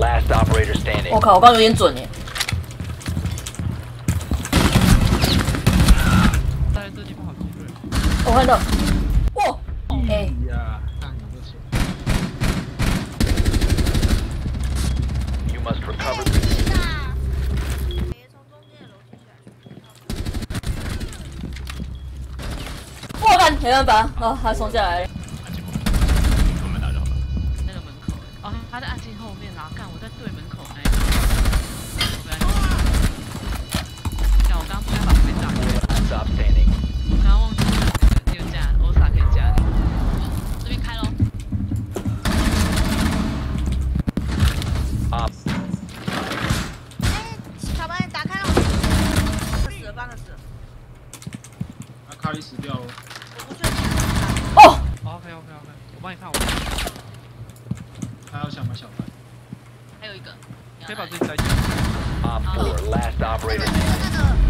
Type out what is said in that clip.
last operator standing. 我靠，我刚刚有点准耶。在这地方好机会。我看到，哇，哎、呀，？You must recover. 我干，没办法，啊，他冲下来了。哦，他在暗镜后面啊！干，我在对门口那一个。我不要，我刚刚不该把这边炸开，Stop standing. 我刚刚忘记那个你有加，欧萨可以加你。这边开喽。Op 小白，你打开了，死了，半个死了，啊，卡里死掉了。我不确定。哦，OK OK OK，我帮你看我。他要想买小白。还有一个，可以把自己摘起来。Op 4, last operator